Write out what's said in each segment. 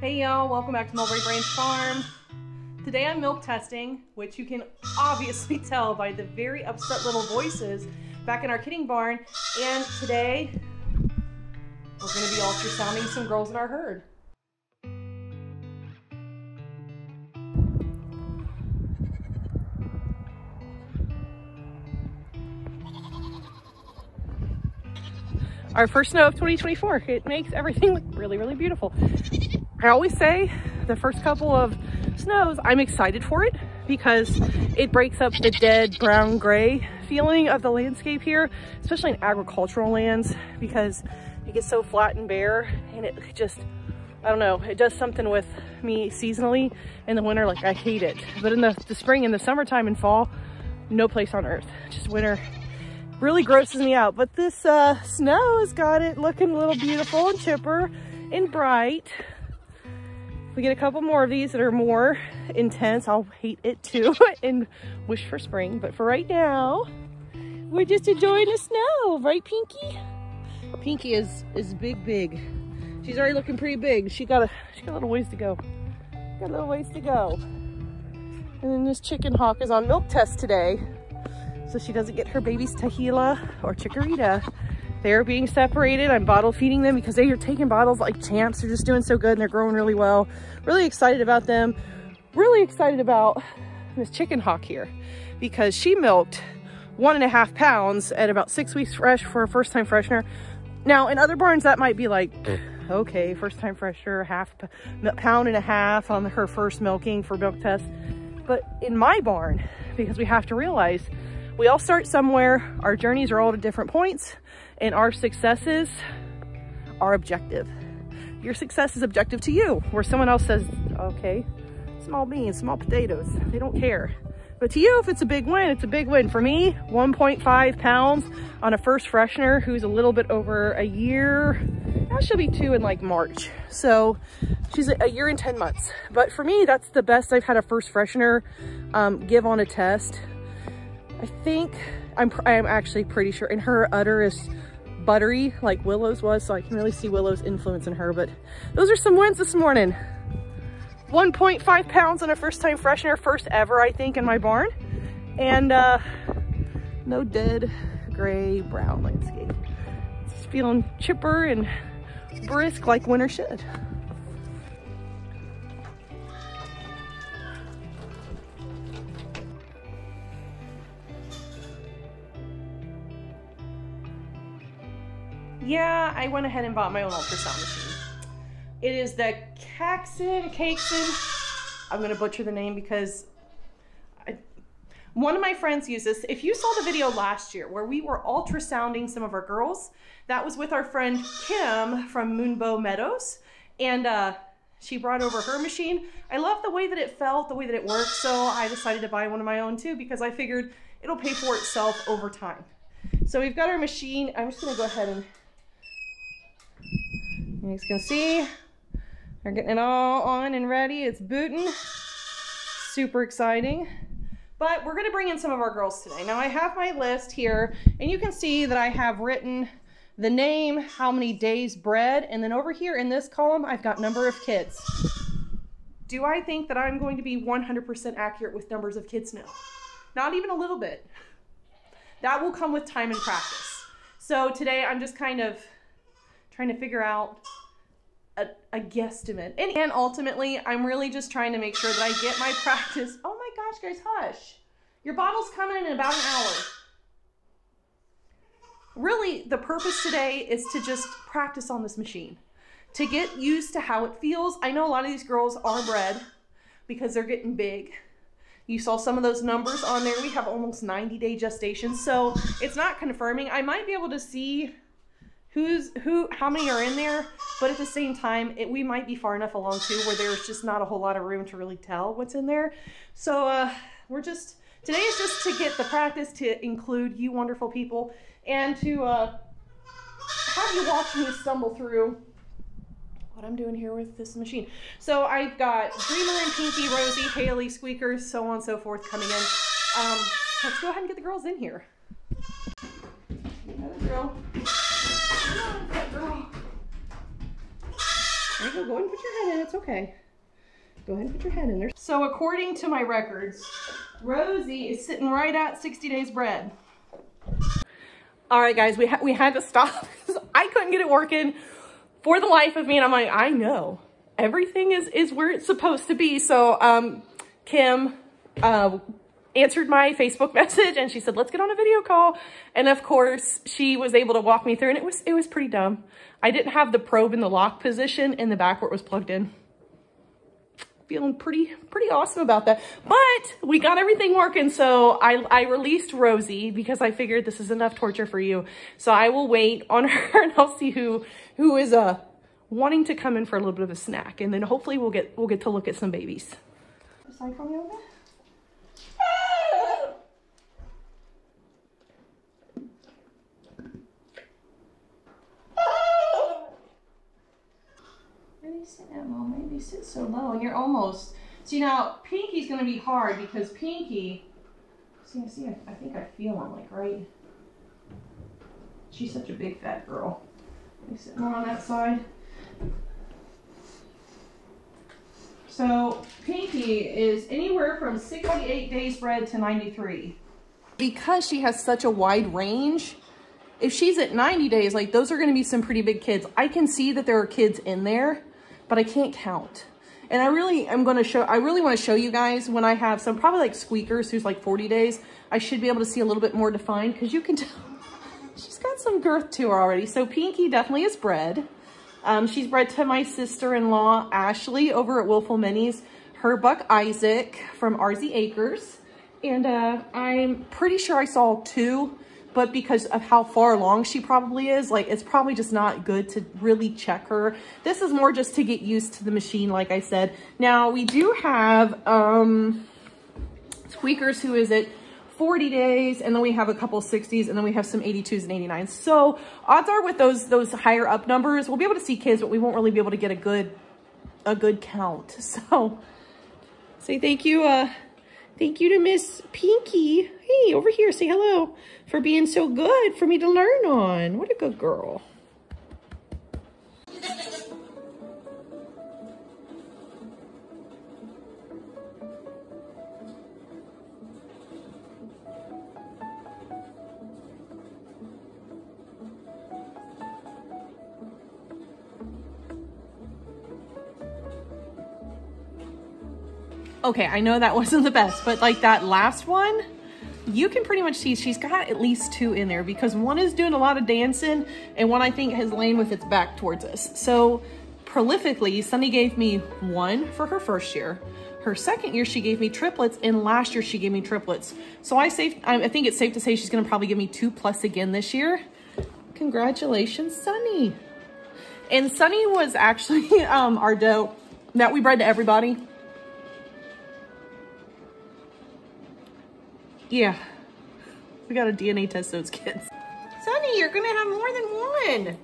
Hey y'all, welcome back to Mulberry Branch Farm. Today I'm milk testing, which you can obviously tell by the very upset little voices back in our kidding barn. And today we're gonna be ultrasounding some girls in our herd. Our first snow of 2024. It makes everything look really, really beautiful. I always say the first couple of snows, I'm excited for it because it breaks up the dead brown gray feeling of the landscape here, especially in agricultural lands because it gets so flat and bare and it just, I don't know, it does something with me seasonally in the winter, like I hate it. But in the, the spring and the summertime and fall, no place on earth, just winter really grosses me out. But this uh, snow has got it looking a little beautiful and chipper and bright. If we get a couple more of these that are more intense, I'll hate it too and wish for spring. But for right now, we're just enjoying the snow, right Pinky? Pinky is is big, big. She's already looking pretty big. She got a she got a little ways to go. Got a little ways to go. And then this chicken hawk is on milk test today so she doesn't get her babies Tahila or Chikorita. They're being separated. I'm bottle feeding them because they are taking bottles like champs. They're just doing so good and they're growing really well. Really excited about them. Really excited about this chicken hawk here because she milked one and a half pounds at about six weeks fresh for a first time freshener. Now in other barns that might be like, mm. okay, first time freshener, half pound and a half on her first milking for milk test. But in my barn, because we have to realize we all start somewhere. Our journeys are all at different points and our successes are objective. Your success is objective to you, where someone else says, okay, small beans, small potatoes, they don't care. But to you, if it's a big win, it's a big win. For me, 1.5 pounds on a first freshener who's a little bit over a year. Now she'll be two in like March. So she's a year and 10 months. But for me, that's the best I've had a first freshener um, give on a test. I think, I'm, I'm actually pretty sure, and her udder is buttery like Willow's was, so I can really see Willow's influence in her, but those are some wins this morning. 1.5 pounds on a first time freshener, first ever, I think, in my barn. And uh, no dead gray brown landscape. It's feeling chipper and brisk like winter should. Yeah, I went ahead and bought my own ultrasound machine. It is the Caxon, Caxon, I'm gonna butcher the name because I, one of my friends used this. If you saw the video last year where we were ultrasounding some of our girls, that was with our friend Kim from Moonbow Meadows. And uh, she brought over her machine. I love the way that it felt, the way that it worked. So I decided to buy one of my own too because I figured it'll pay for itself over time. So we've got our machine. I'm just gonna go ahead and you guys can see, they're getting it all on and ready. It's booting. Super exciting. But we're gonna bring in some of our girls today. Now I have my list here and you can see that I have written the name, how many days bred, and then over here in this column, I've got number of kids. Do I think that I'm going to be 100% accurate with numbers of kids? No, not even a little bit. That will come with time and practice. So today I'm just kind of trying to figure out a, a guesstimate. And, and ultimately, I'm really just trying to make sure that I get my practice. Oh my gosh, guys, hush. Your bottle's coming in about an hour. Really, the purpose today is to just practice on this machine, to get used to how it feels. I know a lot of these girls are bred because they're getting big. You saw some of those numbers on there. We have almost 90 day gestation, so it's not confirming. I might be able to see who's who how many are in there but at the same time it, we might be far enough along too where there's just not a whole lot of room to really tell what's in there so uh, we're just today is just to get the practice to include you wonderful people and to uh, have you watch me stumble through what I'm doing here with this machine. So I've got Dreamer and Pinky, Rosie, Haley, Squeakers, so on and so forth coming in. Um, let's go ahead and get the girls in here. Another girl. There go. Go ahead and put your head in. It's okay. Go ahead and put your head in there. So according to my records, Rosie is sitting right at 60 days bred. All right, guys, we, ha we had to stop I couldn't get it working for the life of me. And I'm like, I know everything is, is where it's supposed to be. So um, Kim uh, answered my Facebook message and she said, let's get on a video call. And of course she was able to walk me through and it was, it was pretty dumb. I didn't have the probe in the lock position in the back where it was plugged in. Feeling pretty, pretty awesome about that. But we got everything working. So I, I released Rosie because I figured this is enough torture for you. So I will wait on her and I'll see who, who is, uh, wanting to come in for a little bit of a snack. And then hopefully we'll get, we'll get to look at some babies. Aside from yoga? Sit oh, Emma, maybe sit so low and you're almost, see now Pinky's gonna be hard because Pinky, see, see, I, I think I feel him like right, she's such a big fat girl. Sit more on that side. So Pinky is anywhere from 68 days bred to 93. Because she has such a wide range, if she's at 90 days, like those are gonna be some pretty big kids. I can see that there are kids in there, but I can't count. And I really am going to show, I really want to show you guys when I have some, probably like squeakers who's like 40 days, I should be able to see a little bit more defined because you can tell she's got some girth to her already. So Pinky definitely is bred. Um, she's bred to my sister-in-law, Ashley, over at Willful Minis. Her buck Isaac from RZ Acres. And uh, I'm pretty sure I saw two but because of how far along she probably is, like it's probably just not good to really check her. This is more just to get used to the machine, like I said. Now we do have um, Squeakers who is it? 40 days, and then we have a couple 60s, and then we have some 82s and 89s. So odds are with those those higher up numbers, we'll be able to see kids, but we won't really be able to get a good a good count. So say thank you, uh, thank you to Miss Pinky Hey, over here, say hello for being so good for me to learn on. What a good girl. Okay, I know that wasn't the best, but like that last one, you can pretty much see she's got at least two in there because one is doing a lot of dancing and one I think has lain with its back towards us. So prolifically, Sunny gave me one for her first year. Her second year, she gave me triplets, and last year she gave me triplets. So I, safe, I think it's safe to say she's gonna probably give me two plus again this year. Congratulations, Sunny. And Sunny was actually um, our doe that we bred to everybody. Yeah. We got to DNA test those kids. Sunny, you're going to have more than one.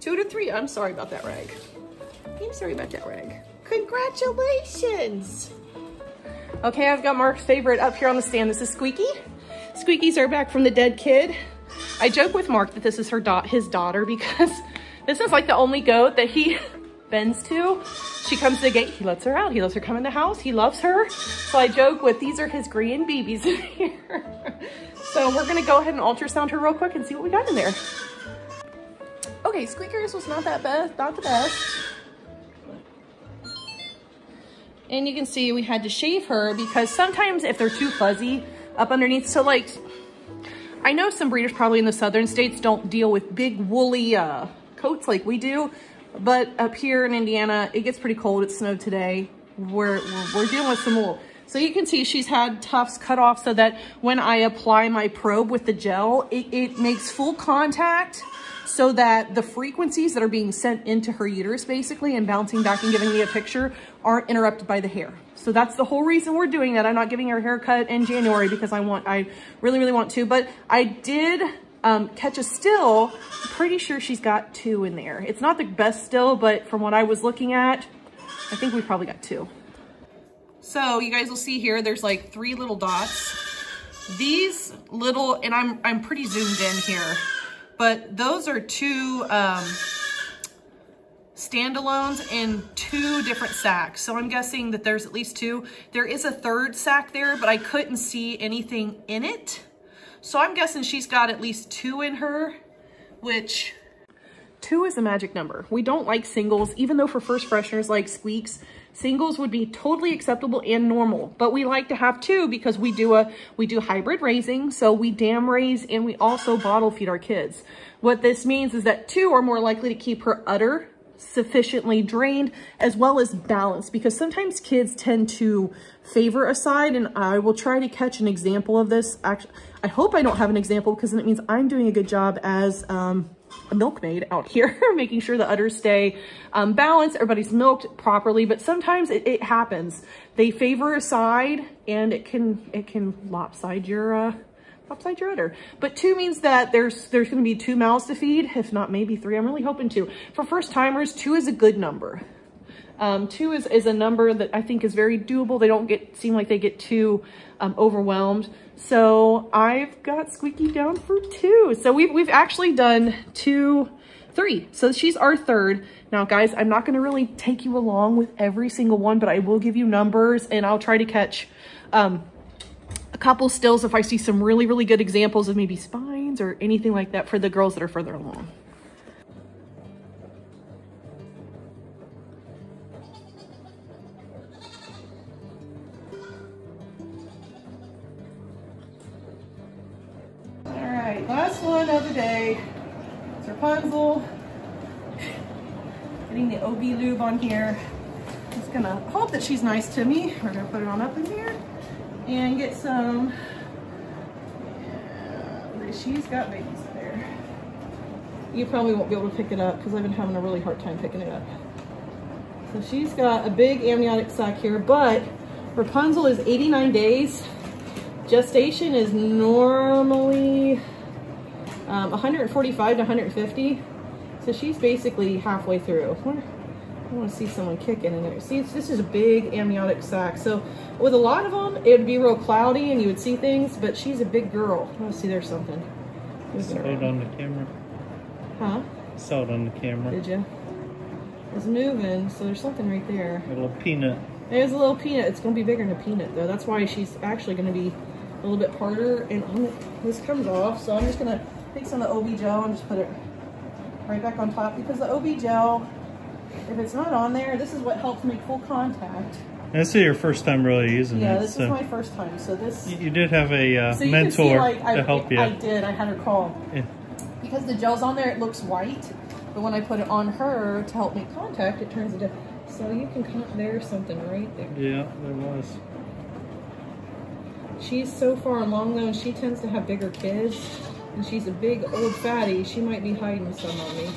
Two to three. I'm sorry about that rag. I'm sorry about that rag. Congratulations. Okay, I've got Mark's favorite up here on the stand. This is Squeaky. Squeaky's are back from the dead kid. I joke with Mark that this is her da his daughter because this is like the only goat that he bends to. She comes to the gate, he lets her out. He lets her come in the house, he loves her. So I joke with, these are his green babies in here. so we're gonna go ahead and ultrasound her real quick and see what we got in there. Okay, Squeakers was not that best, not the best. And you can see we had to shave her because sometimes if they're too fuzzy up underneath, so like, I know some breeders probably in the southern states don't deal with big woolly uh, coats like we do, but up here in Indiana, it gets pretty cold. It snowed today. We're, we're, we're dealing with some wool. So you can see she's had tufts cut off so that when I apply my probe with the gel, it, it makes full contact so that the frequencies that are being sent into her uterus basically and bouncing back and giving me a picture aren't interrupted by the hair. So that's the whole reason we're doing that. I'm not giving her a haircut in January because I want, I really, really want to, but I did um, catch a still, pretty sure she's got two in there. It's not the best still, but from what I was looking at, I think we probably got two. So you guys will see here, there's like three little dots. These little, and I'm, I'm pretty zoomed in here, but those are two, um, standalones in two different sacks. So I'm guessing that there's at least two. There is a third sack there, but I couldn't see anything in it. So I'm guessing she's got at least two in her, which two is a magic number. We don't like singles, even though for first fresheners like squeaks, singles would be totally acceptable and normal. But we like to have two because we do a we do hybrid raising, so we dam raise and we also bottle feed our kids. What this means is that two are more likely to keep her udder sufficiently drained as well as balanced because sometimes kids tend to favor a side and I will try to catch an example of this. Actually, I hope I don't have an example because then it means I'm doing a good job as um, a milkmaid out here, making sure the udders stay um, balanced, everybody's milked properly, but sometimes it, it, happens. They favor a side and it can, it can lopside your, uh, upside your udder. But two means that there's there's going to be two mouths to feed, if not maybe three. I'm really hoping two. For first timers, two is a good number. Um, two is, is a number that I think is very doable. They don't get seem like they get too um, overwhelmed. So I've got Squeaky down for two. So we've, we've actually done two, three. So she's our third. Now guys, I'm not going to really take you along with every single one, but I will give you numbers and I'll try to catch um, couple stills if I see some really, really good examples of maybe spines or anything like that for the girls that are further along. All right, last one of the day. It's Rapunzel. Getting the OB lube on here. Just gonna hope that she's nice to me. We're gonna put it on up in here and get some, she's got babies there. You probably won't be able to pick it up because I've been having a really hard time picking it up. So she's got a big amniotic sac here, but Rapunzel is 89 days. Gestation is normally um, 145 to 150. So she's basically halfway through. I want to see someone kicking in there. See, this is a big amniotic sac. So with a lot of them, it would be real cloudy and you would see things, but she's a big girl. Oh, see, there's something. Saw it on the camera. Huh? Saw it on the camera. Did you? It's moving, so there's something right there. A little peanut. There's a little peanut. It's going to be bigger than a peanut, though. That's why she's actually going to be a little bit harder. And I'm, this comes off, so I'm just going to take some of the OB gel and just put it right back on top because the OB gel if it's not on there, this is what helps make full contact. This is your first time really using yeah, it. Yeah, this so. is my first time. So this. You did have a uh, so mentor see, like, to I, help you. I did. I had her call. Yeah. Because the gel's on there, it looks white, but when I put it on her to help make contact, it turns into. So you can come. There's something right there. Yeah, there was. She's so far along though, and she tends to have bigger kids, and she's a big old fatty. She might be hiding some on me.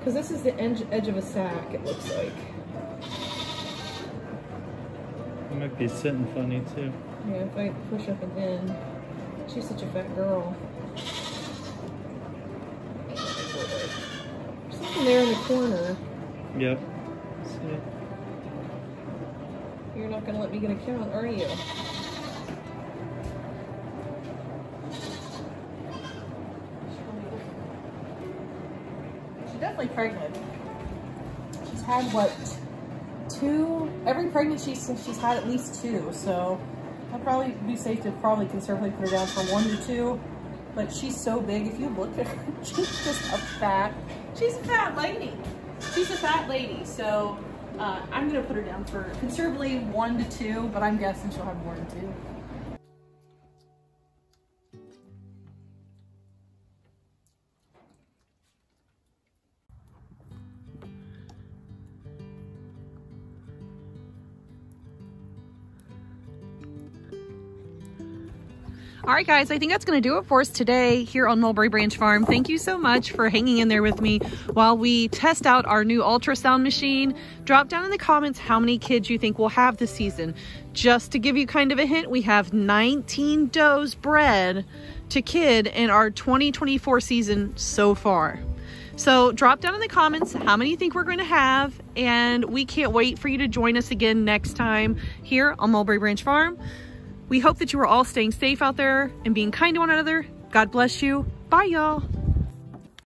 Because this is the edge, edge of a sack, it looks like. It might be sitting funny too. Yeah, if I push up and in. She's such a fat girl. There's something there in the corner. Yep. You're not going to let me get a count, are you? definitely pregnant. She's had what two? Every pregnancy since she's had at least two. So I'd probably be safe to probably conservatively put her down for one to two. But she's so big. If you look at her, she's just a fat. She's a fat lady. She's a fat lady. So uh, I'm gonna put her down for conservatively one to two. But I'm guessing she'll have more than two. All right, guys, I think that's going to do it for us today here on Mulberry Branch Farm. Thank you so much for hanging in there with me while we test out our new ultrasound machine. Drop down in the comments how many kids you think we'll have this season. Just to give you kind of a hint, we have 19 does bred to kid in our 2024 season so far. So drop down in the comments how many you think we're going to have, and we can't wait for you to join us again next time here on Mulberry Branch Farm. We hope that you are all staying safe out there and being kind to one another. God bless you. Bye, y'all.